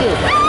you.